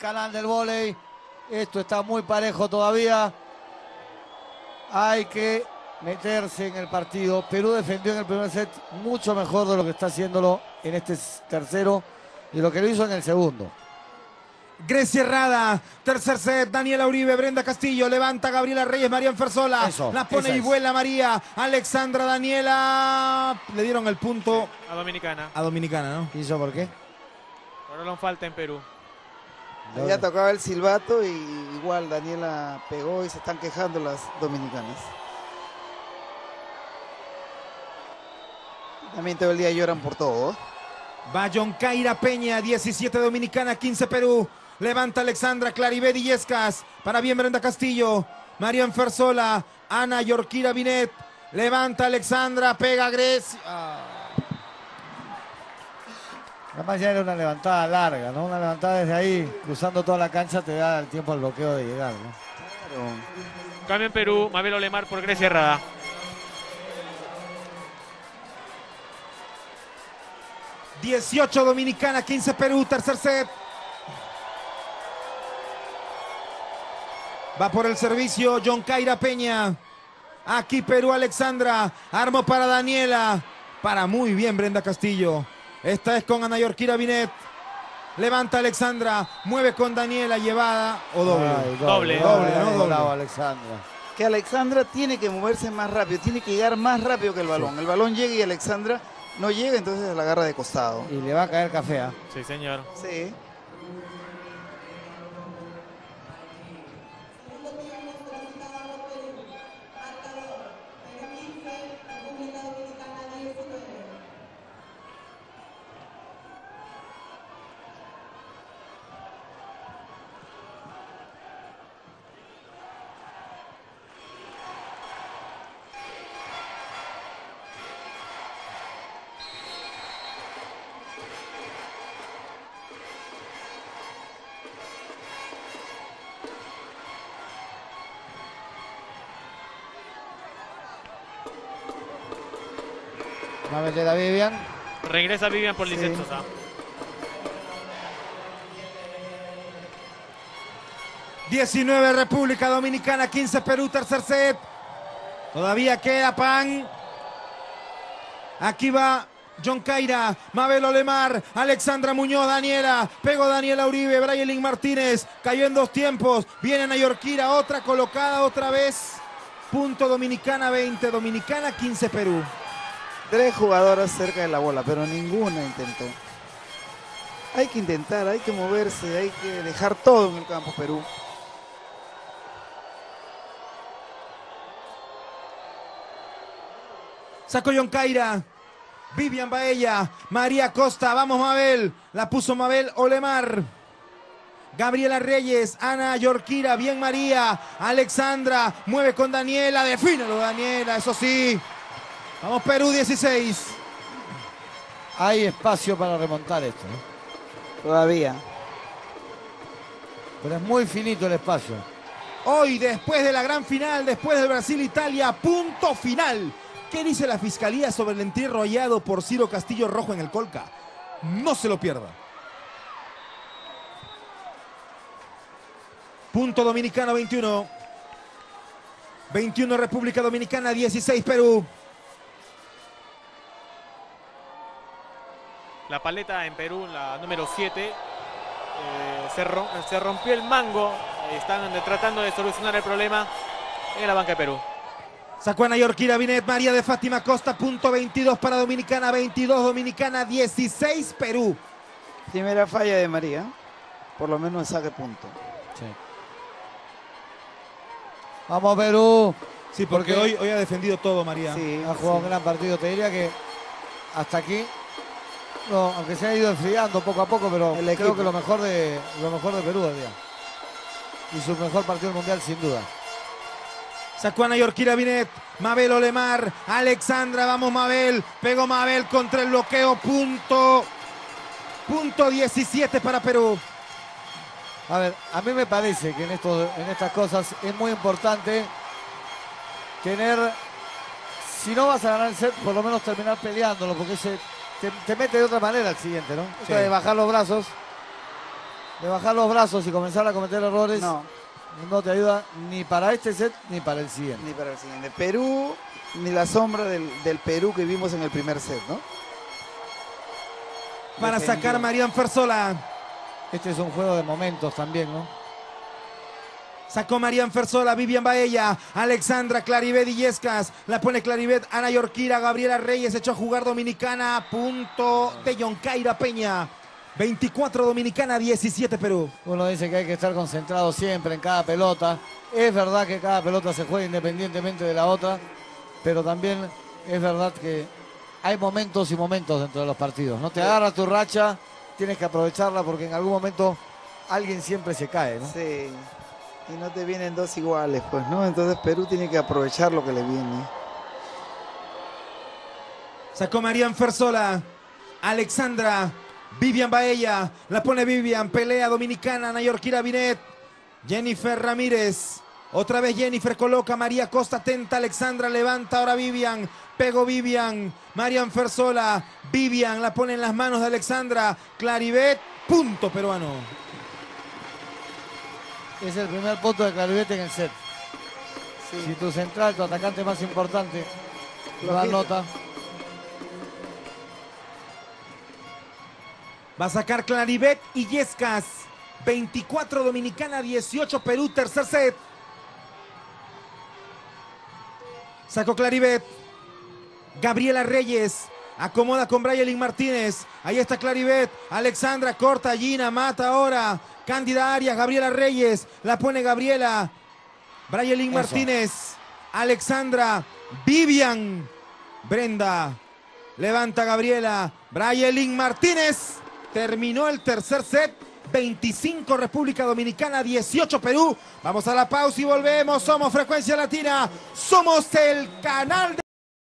canal del volei. Esto está muy parejo todavía. Hay que meterse en el partido. Perú defendió en el primer set mucho mejor de lo que está haciéndolo en este tercero y lo que lo hizo en el segundo. Grecia Herrada, tercer set, Daniela Uribe, Brenda Castillo, levanta Gabriela Reyes, María Fersola, Eso, la pone esa y es. vuela María, Alexandra Daniela, le dieron el punto A Dominicana. a Dominicana, ¿no? ¿Y eso por qué? Ahora no falta en Perú. Ya tocaba el silbato y igual Daniela pegó y se están quejando las dominicanas. También todo el día lloran por todo. Va John Kaira Peña, 17 Dominicana, 15 Perú. Levanta Alexandra Claribet Illescas. Para bien Brenda Castillo. Marian Fersola. Ana Yorkira Binet. Levanta Alexandra, pega Grecia. Ah. Además ya era una levantada larga, ¿no? Una levantada desde ahí, cruzando toda la cancha, te da el tiempo al bloqueo de llegar, ¿no? Cambio en Perú, Mabel Olemar por Grecia Herrada. ...18 Dominicana, 15 Perú, tercer set. Va por el servicio John Kaira Peña. Aquí Perú, Alexandra. Armo para Daniela. Para muy bien Brenda Castillo. Esta es con Ana Yorkira Binet. Levanta Alexandra. Mueve con Daniela. Llevada o doble. Ay, Doble. Doble, ¿no? Ay, Doble. Alexandra. Que Alexandra tiene que moverse más rápido, tiene que llegar más rápido que el balón. El balón llega y Alexandra no llega, entonces la agarra de costado. Y le va a caer café, ¿ah? Sí, señor. Sí. Una de la Vivian. Regresa Vivian por Lisset Sí. Sosa. ...19 República Dominicana, 15 Perú, tercer set. Todavía queda pan. Aquí va John Caira, Mabel Olemar, Alexandra Muñoz, Daniela, pegó Daniela Uribe, Braylin Martínez, cayó en dos tiempos, viene Nayorkira, otra colocada otra vez, punto Dominicana 20, Dominicana 15 Perú. Tres jugadoras cerca de la bola, pero ninguna intentó. Hay que intentar, hay que moverse, hay que dejar todo en el campo Perú. Sacó John Caira. Vivian Baella. María Costa. Vamos, Mabel. La puso Mabel Olemar. Gabriela Reyes. Ana Yorkira. Bien María. Alexandra. Mueve con Daniela. Defínelo, Daniela. Eso sí. Vamos, Perú 16. Hay espacio para remontar esto. Todavía. Pero es muy finito el espacio. Hoy, después de la gran final, después del Brasil-Italia, punto final. ¿Qué dice la fiscalía sobre el entierro hallado por Ciro Castillo Rojo en el Colca? No se lo pierda. Punto Dominicano 21. 21 República Dominicana, 16 Perú. La paleta en Perú, la número 7. se, rom- se rompió el mango. Están tratando de solucionar el problema en la banca de Perú. Sacó a Nayorkira Binet, María de Fátima Costa, punto 22 para Dominicana, 22 Dominicana, 16 Perú. Primera falla de María. Por lo menos saque punto. Vamos, Perú. Sí, porque, Porque- hoy, hoy ha defendido todo María. Sí, Ha jugado sí. un gran partido. Te diría que hasta aquí, no, aunque se ha ido enfriando poco a poco, pero El creo que lo mejor de lo mejor de Perú día. Y su mejor partido mundial, sin duda. Sacó a Nayorkira Binet, Mabel Olemar, Alexandra, vamos Mabel, pegó Mabel contra el bloqueo, punto, punto 17 para Perú. A ver, a mí me parece que en, estos, en estas cosas es muy importante tener, si no vas a ganar el set, por lo menos terminar peleándolo, porque se, te, te mete de otra manera al siguiente, ¿no? De bajar los brazos. de bajar los brazos y comenzar a cometer errores No, no te ayuda ni para este set ni para el siguiente. ni para el siguiente. Perú, ni la sombra del, del Perú que vimos en el primer set, ¿no? Para sacar Marian Fersola. Este es un juego de momentos también, ¿no? Sacó Marian Fersola, Vivian Baella, Alexandra Claribet Illescas. La pone Claribet, Ana Yorquira, Gabriela Reyes echó a jugar Dominicana. Punto de Yoncaira Peña. 24 Dominicana, 17 Perú. Uno dice que hay que estar concentrado siempre en cada pelota. Es verdad que cada pelota se juega independientemente de la otra, pero también es verdad que hay momentos y momentos dentro de los partidos. No te agarra tu racha, tienes que aprovecharla porque en algún momento alguien siempre se cae, ¿no? Sí. Y no te vienen dos iguales, pues, ¿no? Entonces Perú tiene que aprovechar lo que le viene. Sacó Marian Fersola, Alexandra, Vivian Baella. La pone Vivian, pelea Dominicana, Nayorkira Binet. Jennifer Ramírez. Otra vez Jennifer coloca María Costa atenta, Alexandra levanta ahora Vivian, pegó Vivian, Marian Fersola, Vivian la pone en las manos de Alexandra, Claribet, punto peruano. Es el primer punto de Claribete en el set. Si tu central, tu atacante más importante, Lo anota. Va a sacar Claribet y Yescas. 24 Dominicana, 18 Perú, tercer set. Sacó Claribet. Gabriela Reyes. Acomoda con Brayelin Martínez. Ahí está Claribet. Alexandra corta. Gina mata ahora. Cándida Arias. Gabriela Reyes. La pone Gabriela. Brayelin. Martínez. Alexandra. Vivian. Brenda. Levanta Gabriela. Brayelin Martínez. Terminó el tercer set. 25 República Dominicana, 18 Perú. Vamos a la pausa y volvemos. Somos Frecuencia Latina. Somos el canal de...